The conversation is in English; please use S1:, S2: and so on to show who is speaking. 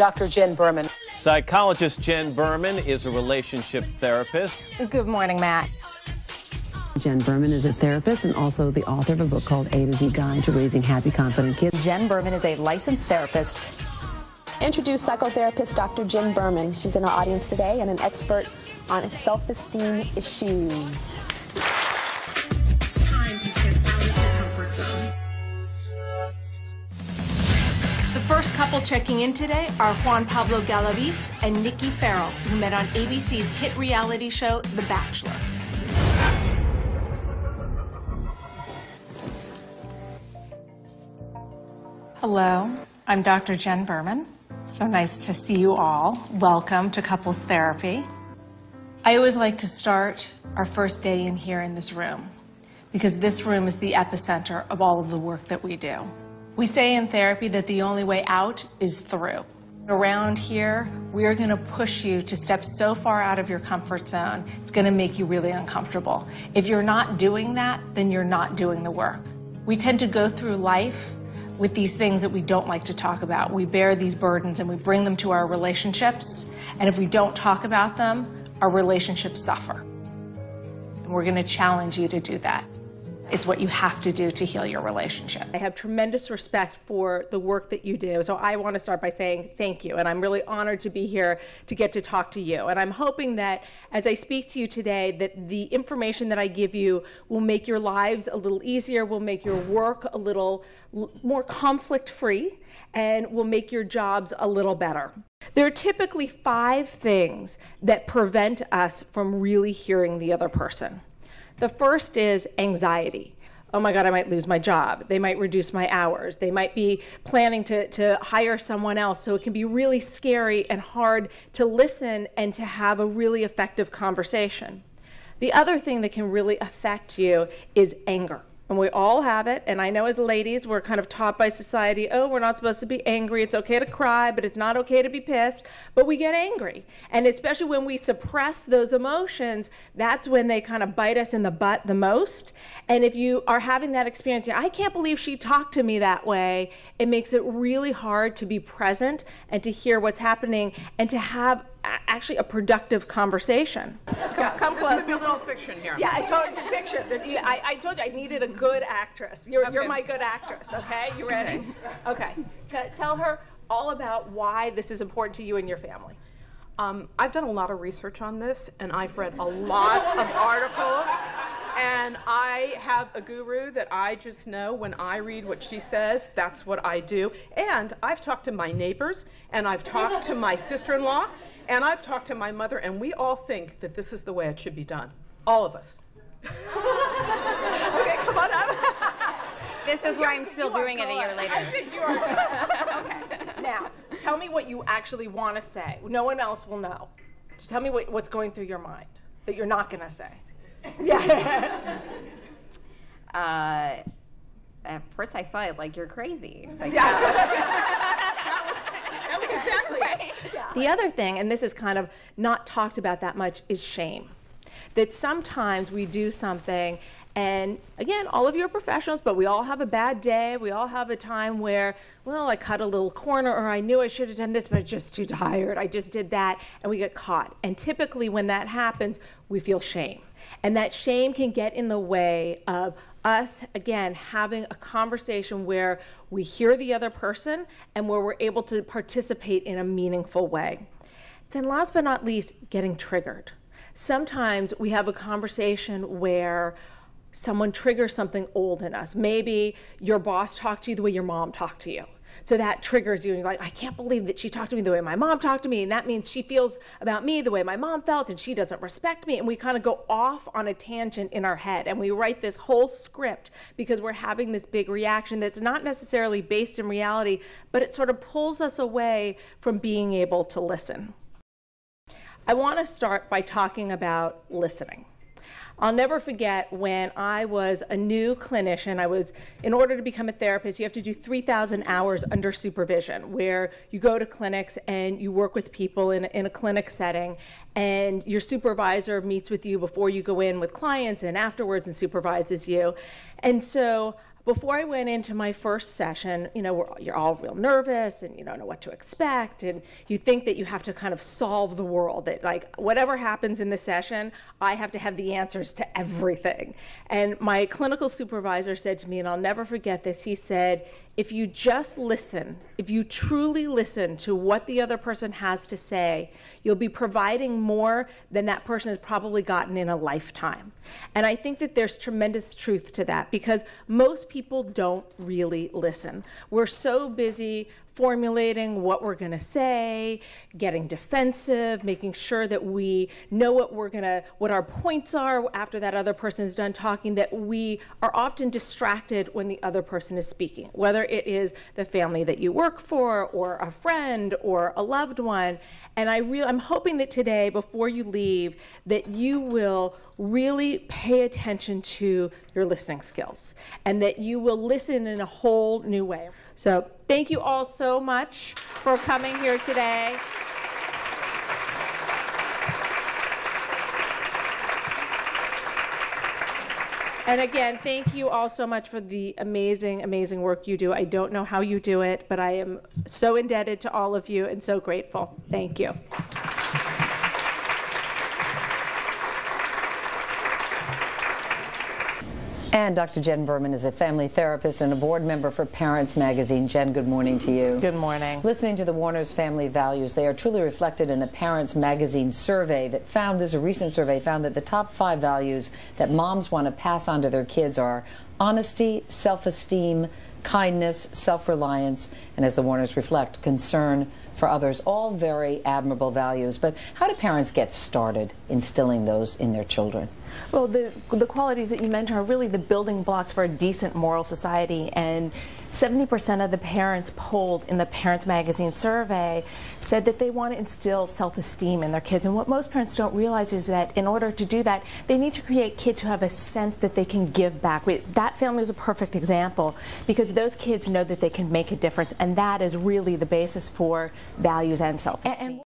S1: Dr. Jenn Berman.
S2: Psychologist Jenn Berman is a relationship therapist.
S3: Good morning, Matt.
S4: Jenn Berman is a therapist and also the author of a book called A to Z Guide to Raising Happy, Confident Kids.
S3: Jenn Berman is a licensed therapist.
S5: Introduce psychotherapist Dr. Jenn Berman, who's in our audience today and an expert on self-esteem issues.
S6: Couple checking in today are Juan Pablo Galavis and Nikki Ferrell, who met on ABC's hit reality show, The Bachelor. Hello, I'm Dr. Jenn Berman. So nice to see you all. Welcome to Couples Therapy. I always like to start our first day in here in this room because this room is the epicenter of all of the work that we do. We say in therapy that the only way out is through. Around here, we are going to push you to step so far out of your comfort zone, it's going to make you really uncomfortable. If you're not doing that, then you're not doing the work. We tend to go through life with these things that we don't like to talk about. We bear these burdens and we bring them to our relationships. And if we don't talk about them, our relationships suffer. And we're going to challenge you to do that. It's what you have to do to heal your relationship.
S7: I have tremendous respect for the work that you do. So I want to start by saying thank you. And I'm really honored to be here to get to talk to you. And I'm hoping that as I speak to you today, that the information that I give you will make your lives a little easier, will make your work a little more conflict free, and will make your jobs a little better. There are typically five things that prevent us from really hearing the other person. The first is anxiety. Oh my God, I might lose my job. They might reduce my hours. They might be planning to, to hire someone else. So it can be really scary and hard to listen and to have a really effective conversation. The other thing that can really affect you is anger and we all have it. And I know as ladies, we're kind of taught by society, oh, we're not supposed to be angry. It's okay to cry, but it's not okay to be pissed. But we get angry. And especially when we suppress those emotions, that's when they kind of bite us in the butt the most. And if you are having that experience, I can't believe she talked to me that way, it makes it really hard to be present and to hear what's happening and to have actually a productive conversation.
S8: Come, come close. This is a little fiction here.
S7: Yeah, I told you fiction. I, I told you I needed a good actress. You're, okay. you're my good actress, okay? You ready? Okay. okay. tell her all about why this is important to you and your family.
S8: Um, I've done a lot of research on this, and I've read a lot of articles. And I have a guru that I just know when I read what she says, that's what I do. And I've talked to my neighbors, and I've talked to my sister in law, and I've talked to my mother, and we all think that this is the way it should be done. All of us.
S7: okay, come on up.
S9: this is where I'm still doing it a year later.
S7: I think you are. okay, now tell me what you actually want to say. No one else will know. Just tell me what, what's going through your mind that you're not going to say. Yeah.
S9: uh, at first, I thought like you're crazy. Like,
S7: yeah.
S8: exactly.
S7: The other thing, and this is kind of not talked about that much, is shame. That sometimes we do something and again, all of you are professionals, but we all have a bad day. We all have a time where, well, I cut a little corner, or I knew I should have done this, but just too tired. I just did that, and we get caught. And typically, when that happens, we feel shame. And that shame can get in the way of us, again, having a conversation where we hear the other person and where we're able to participate in a meaningful way. Then, last but not least, getting triggered. Sometimes we have a conversation where someone triggers something old in us. Maybe your boss talked to you the way your mom talked to you. So that triggers you, and you're like, I can't believe that she talked to me the way my mom talked to me, and that means she feels about me the way my mom felt, and she doesn't respect me. And we kind of go off on a tangent in our head, and we write this whole script because we're having this big reaction that's not necessarily based in reality, but it sort of pulls us away from being able to listen. I want to start by talking about listening. I'll never forget when I was a new clinician. I was, in order to become a therapist, you have to do 3,000 hours under supervision, where you go to clinics and you work with people in, in a clinic setting, and your supervisor meets with you before you go in with clients and afterwards and supervises you. And so before I went into my first session, you know, you're all real nervous and you don't know what to expect, and you think that you have to kind of solve the world. That like whatever happens in the session, I have to have the answers to everything. And my clinical supervisor said to me, and I'll never forget this. He said, "If you just listen, if you truly listen to what the other person has to say, you'll be providing more than that person has probably gotten in a lifetime." And I think that there's tremendous truth to that because most people don't really listen. We're so busy formulating what we're going to say, getting defensive, making sure that we know what we're going to what our points are after that other person is done talking that we are often distracted when the other person is speaking, whether it is the family that you work for or a friend or a loved one. And I re- I'm hoping that today before you leave that you will really pay attention to your listening skills and that you will listen in a whole new way. So, thank you all so much for coming here today. And again, thank you all so much for the amazing, amazing work you do. I don't know how you do it, but I am so indebted to all of you and so grateful. Thank you.
S1: And Dr. Jenn Berman is a family therapist and a board member for Parents Magazine. Jenn, good morning to you.
S7: Good morning.
S1: Listening to the Warner's family values, they are truly reflected in a Parents Magazine survey that found, this is a recent survey, found that the top five values that moms want to pass on to their kids are honesty, self-esteem, kindness, self-reliance, and as the Warners reflect, concern for others, all very admirable values. But how do parents get started instilling those in their children?
S10: Well, the, the qualities that you mentioned are really the building blocks for a decent moral society. And 70% of the parents polled in the Parents Magazine survey said that they want to instill self esteem in their kids. And what most parents don't realize is that in order to do that, they need to create kids who have a sense that they can give back. That family is a perfect example because those kids know that they can make a difference. And that is really the basis for values and self esteem.